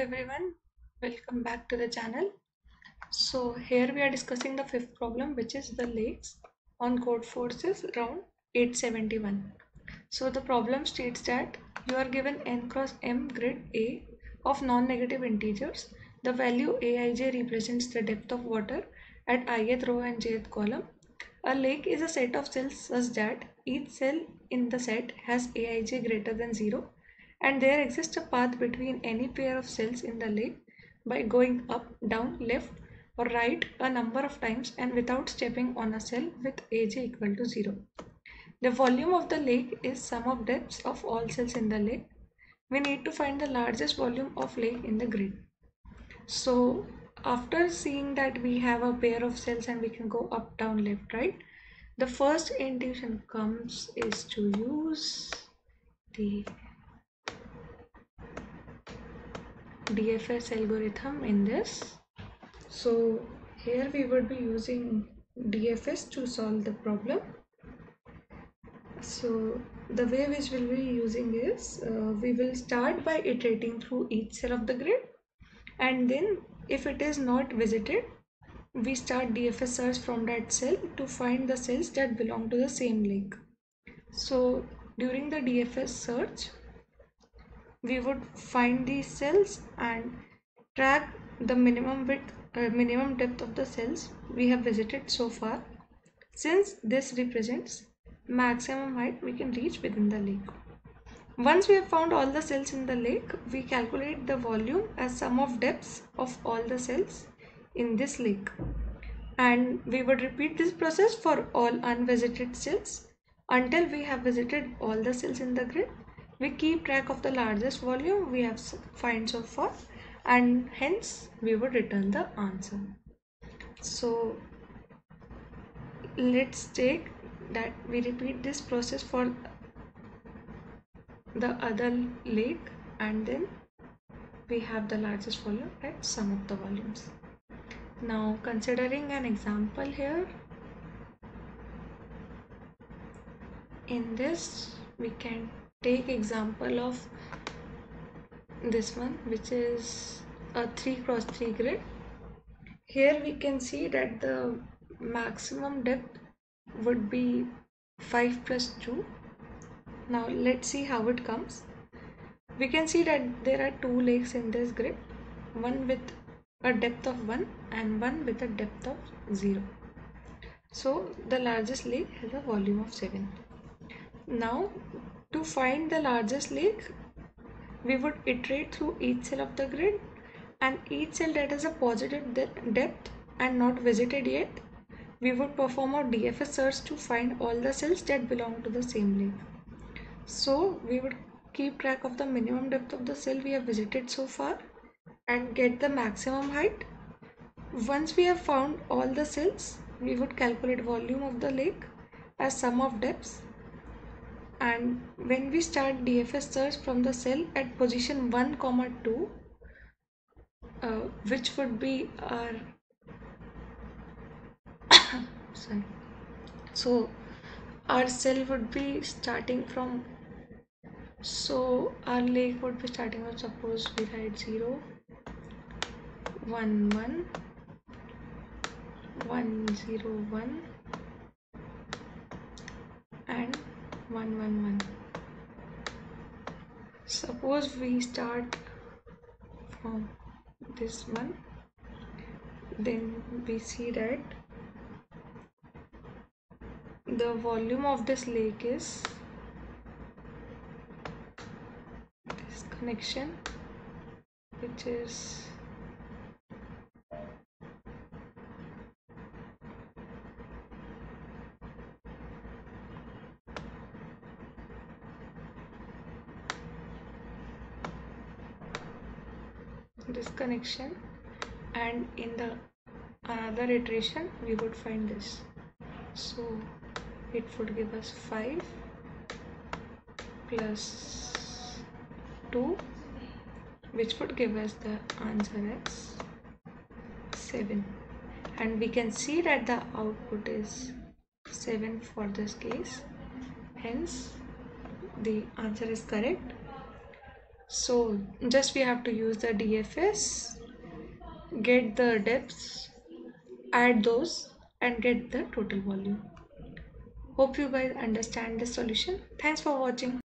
everyone, welcome back to the channel. So here we are discussing the fifth problem which is the lakes on Codeforces round 871. So the problem states that you are given n cross m grid A of non-negative integers. The value aij represents the depth of water at ith row and jth column. A lake is a set of cells such that each cell in the set has aij greater than 0 and there exists a path between any pair of cells in the lake by going up, down, left or right a number of times and without stepping on a cell with aj equal to 0. The volume of the lake is sum of depths of all cells in the lake. We need to find the largest volume of lake in the grid. So after seeing that we have a pair of cells and we can go up, down, left, right, the first intuition comes is to use the DFS algorithm in this. So here we would be using DFS to solve the problem. So the way which we'll be using is uh, we will start by iterating through each cell of the grid and then if it is not visited we start DFS search from that cell to find the cells that belong to the same lake. So during the DFS search we would find these cells and track the minimum width uh, minimum depth of the cells we have visited so far. Since this represents maximum height we can reach within the lake. Once we have found all the cells in the lake we calculate the volume as sum of depths of all the cells in this lake. And we would repeat this process for all unvisited cells until we have visited all the cells in the grid we keep track of the largest volume we have find so far and hence we would return the answer. So let's take that we repeat this process for the other lake and then we have the largest volume at sum of the volumes. Now considering an example here in this we can take example of this one which is a 3 cross 3 grid. Here we can see that the maximum depth would be 5 plus 2 now let's see how it comes. We can see that there are two lakes in this grid one with a depth of 1 and one with a depth of 0 so the largest lake has a volume of 7 now to find the largest lake, we would iterate through each cell of the grid and each cell that has a positive de depth and not visited yet, we would perform a DFS search to find all the cells that belong to the same lake. So we would keep track of the minimum depth of the cell we have visited so far and get the maximum height. Once we have found all the cells, we would calculate volume of the lake as sum of depths and when we start DFS search from the cell at position 1 comma 2 uh, which would be our sorry. So our cell would be starting from so our lake would be starting from suppose we write 0 1 1 1 0 1 and 111 suppose we start from this one then we see that the volume of this lake is this connection which is this connection and in the another iteration we would find this. So it would give us 5 plus 2 which would give us the answer as 7 and we can see that the output is 7 for this case. Hence the answer is correct so just we have to use the DFS get the depths add those and get the total volume. Hope you guys understand the solution. Thanks for watching